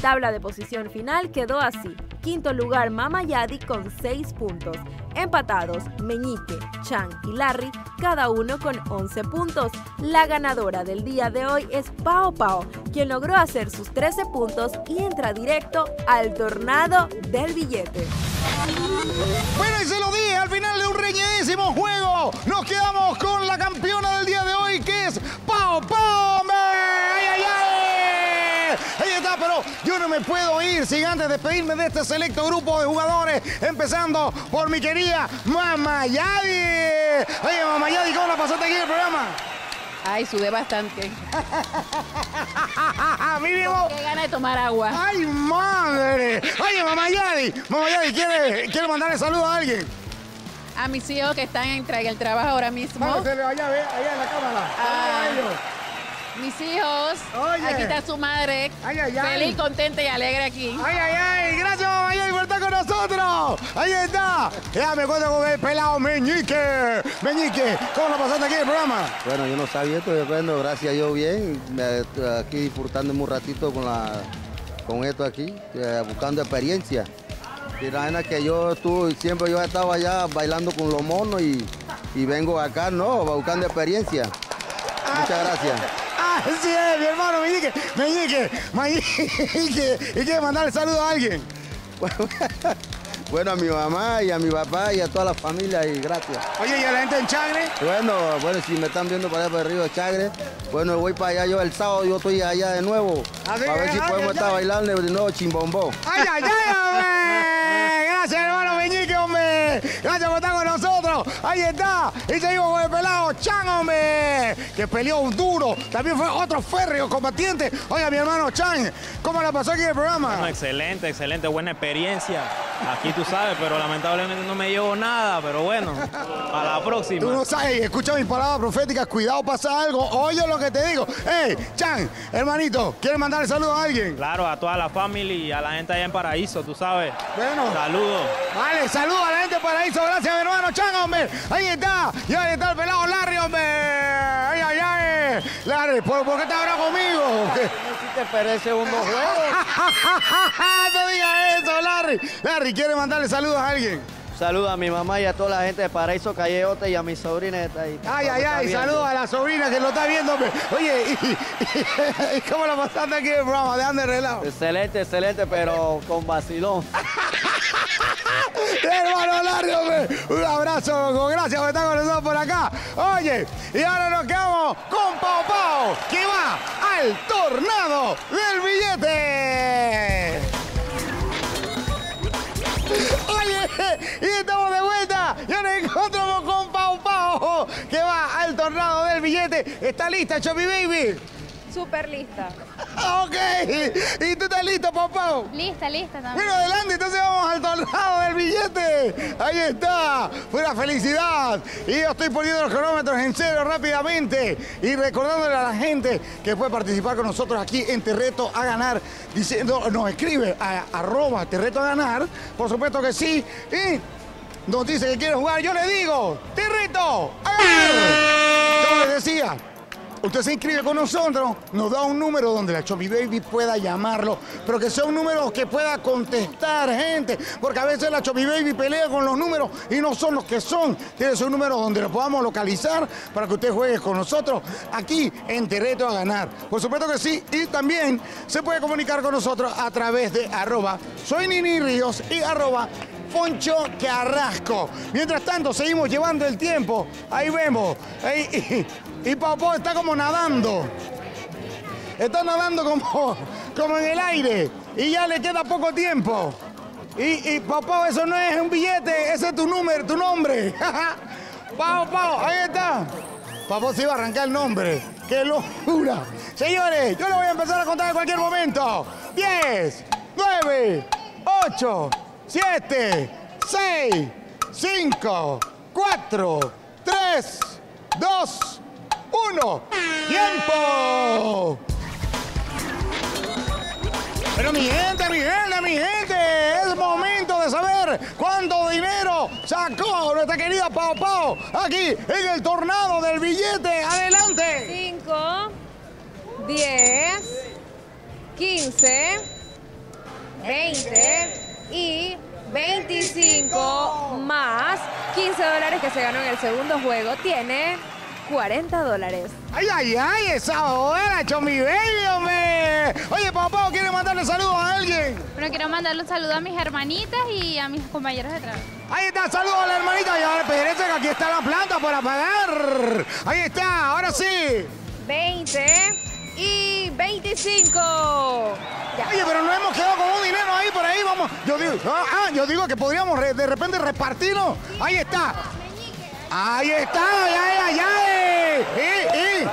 tabla de posición final quedó así. Quinto lugar Mamayadi con 6 puntos. Empatados Meñique, Chan y Larry, cada uno con 11 puntos. La ganadora del día de hoy es Pao Pao, quien logró hacer sus 13 puntos y entra directo al tornado del billete. Bueno, y se lo dije al final de un reñidísimo juego. Nos quedamos con me puedo ir sin antes despedirme de este selecto grupo de jugadores, empezando por mi querida Mamayadi. Oye, Mamayadi, ¿cómo la pasaste aquí en el programa? Ay, sudé bastante. Mínimo. Qué gana de tomar agua. ¡Ay, madre! Oye, Mamayadi, Mamayadi, ¿quiere, ¿quiere mandarle saludos a alguien? A mis hijos que están en el trabajo ahora mismo. Mándeselo allá, ve, allá en la cámara. Ah. Mis hijos. Oye. Aquí está su madre. Ay, ay, ay. Feliz, contenta y alegre aquí. ¡Ay, ay, ay! ¡Gracias, Mamayadi, por estar con nosotros! ¡Ahí está! Ya me cuento con el pelado Meñique. Meñique, ¿cómo lo pasaste aquí en el programa? Bueno, yo no sabía esto, yo bueno, gracias a Dios bien, me- aquí disfrutando un ratito con, la, con esto aquí, eh, buscando experiencia. Y la vaina que yo estuve, siempre yo he estado allá bailando con los monos y, y vengo acá, no, buscando experiencia. Muchas gracias. Así es, mi hermano Meñique. Meñique, Meñique. ¿Y quiere mandarle saludos a alguien? Bueno, a mi mamá y a mi papá y a toda la familia y gracias. Oye, ¿y a la gente en Chagre? Bueno, bueno, si me están viendo para allá por el río de Chagre, bueno, voy para allá yo el sábado, yo estoy allá de nuevo, ¿Ah, sí? para ver si Ay, podemos ay, estar ay. bailando de nuevo chimbombó. ¡Ay, ay, ay, hombre! Gracias, hermano Meñique, hombre. Gracias por estar con nosotros. Ahí está. Y seguimos con el pelado Chan, hombre. Que peleó duro. También fue otro férreo combatiente. Oiga, mi hermano Chan, ¿cómo la pasó aquí en el Bueno, programa? excelente, excelente, buena experiencia. Aquí tú sabes, pero lamentablemente no me llevo nada, pero bueno, a la próxima. Tú no sabes, escucha mis palabras proféticas. Cuidado, pasa algo. Oye lo que te digo. Hey, Chan, hermanito, ¿quieres mandarle saludos a alguien? Claro, a toda la familia y a la gente allá en Paraíso, tú sabes. Bueno. Saludos. Vale, saludos a la gente de Paraíso, gracias mi hermano Chan, hombre. Ahí está, y ahí está el pelado Larry, hombre. Ay, ay, ay. Larry, ¿por, por qué te habrá conmigo? Si te esperé segundo juego. no digas eso, Larry. Larry, ¿quiere mandarle saludos a alguien? Saludos a mi mamá y a toda la gente de Paraíso Callejote y a mi sobrina que está ahí. Ay, ay, ay, saludos a la sobrina que lo está viendo, hombre. Oye, ¿y, y- y cómo la pasaste aquí en el programa de Ander Relajo? Excelente, excelente, pero con vacilón. Hermano hombre. Un abrazo, gracias por estar con nosotros por acá. Oye, y ahora nos quedamos con Pau Pau, que va al tornado del billete. Oye, y estamos de vuelta. Y ahora encontramos con Pau Pau, que va al tornado del billete. ¿Está lista, Choppy Baby? Súper lista. Ok. ¿Y tú estás listo, Pau Pau? Lista, lista también. Bueno, adelante, entonces vamos al tornado del billete. Ahí está, pura felicidad. Y yo estoy poniendo los cronómetros en cero rápidamente y recordándole a la gente que puede participar con nosotros aquí en Te Reto a Ganar, diciendo, nos escribe a arroba Te Reto a Ganar, por supuesto que sí, y nos dice que quiere jugar. Yo le digo, Te Reto a Ganar. Como les decía, Usted se inscribe con nosotros, nos da un número donde la Choppy Baby pueda llamarlo, pero que sea un número que pueda contestar gente, porque a veces la Choppy Baby pelea con los números y no son los que son. Tiene un número donde lo podamos localizar para que usted juegue con nosotros aquí en Terreto a Ganar. Por supuesto que sí, y también se puede comunicar con nosotros a través de arroba soy Nini Ríos y arroba Poncho Carrasco. Mientras tanto, seguimos llevando el tiempo. Ahí vemos. Ahí- y, Papó está como nadando. Está nadando como, como en el aire. Y ya le queda poco tiempo. Y, y Papó, eso no es un billete, ese es tu número, tu nombre. Pau, Pau, ahí está. Papó se iba a arrancar el nombre. ¡Qué locura! Señores, yo le voy a empezar a contar en cualquier momento. 10, 9, 8, 7, 6, 5, 4, 3, 2, 1. ¡Tiempo! Pero mi gente, mi gente, mi gente, es momento de saber cuánto dinero sacó nuestra querida Pau Pau aquí en el tornado del billete. ¡Adelante! 5, 10, 15, 20 y 25 más 15 dólares que se ganó en el segundo juego. Tiene 40 dólares. Ay, ay, ay, esa hora, Chomi Baby, hombre. Oye, papá, ¿quiere mandarle saludos a alguien? Bueno, quiero mandarle un saludo a mis hermanitas y a mis compañeros de trabajo. Ahí está, saludos a la hermanita. Y ahora espérense que aquí está la planta para pagar. Ahí está, ahora sí. 20 y 25. Ya. Oye, pero no hemos quedado con un dinero ahí por ahí, vamos. Yo digo, ah, ah, yo digo que podríamos re- de repente repartirlo. Ahí está. Ahí está, ay, ay, ay. Y, y.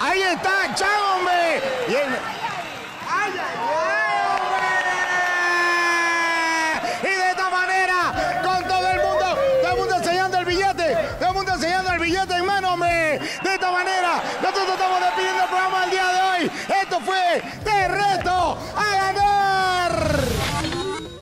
Ahí está, chao, hombre. Y el- ¡Ay, ay, ay, hombre! Y de esta manera, con todo el mundo, todo el mundo enseñando el billete, todo el mundo enseñando el billete en hombre. De esta manera,